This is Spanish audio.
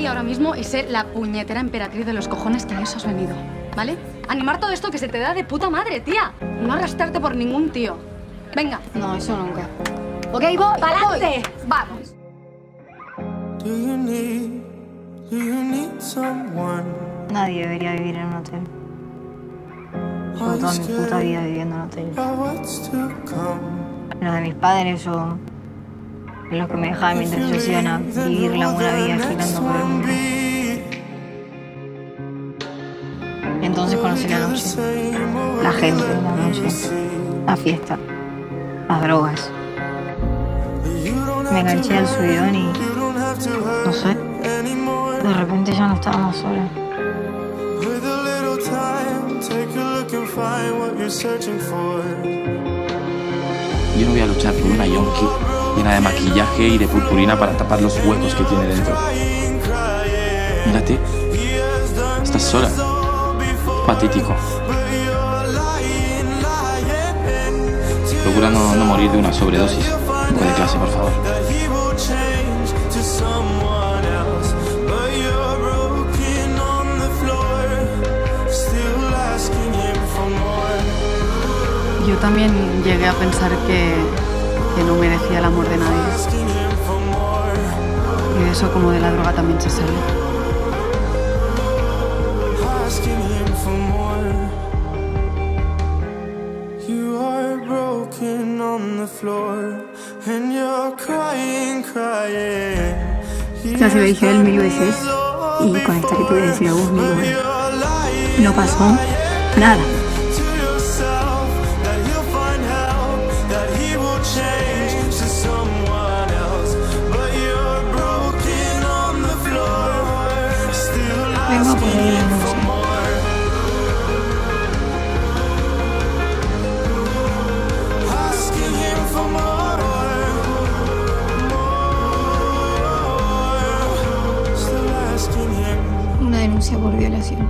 ahí ahora mismo y sé la puñetera emperatriz de los cojones que a eso has venido, ¿vale? Animar todo esto que se te da de puta madre, tía. No arrastrarte por ningún tío. Venga. No, eso nunca. Ok, voy. ¡Pa'lante! Vamos. Do you need, do you need someone? Nadie debería vivir en un hotel. Llevo toda mi puta vida viviendo en hotel. About what's to come? Los de mis padres o los que me dejaban mientras ellos iban a vivir la buena vida girando por el mundo. Entonces conocí la noche. La gente la noche. La fiesta. Las drogas. Me enganché al subidón y... No sé. De repente ya no estaba más sola. Yo no voy a luchar por una yonki llena de maquillaje y de purpurina para tapar los huecos que tiene dentro. Mírate, estás sola. Patético. Procura no, no morir de una sobredosis. Un poco de clase, por favor. Yo también llegué a pensar que, que no merecía el amor de nadie. Y de eso como de la droga también se sale. asking him for more. You are broken on the floor, and you're crying, crying. Ya se lo dije a él mil veces y con esta que te voy a decir a vos. No pasó nada. Denuncia por violación.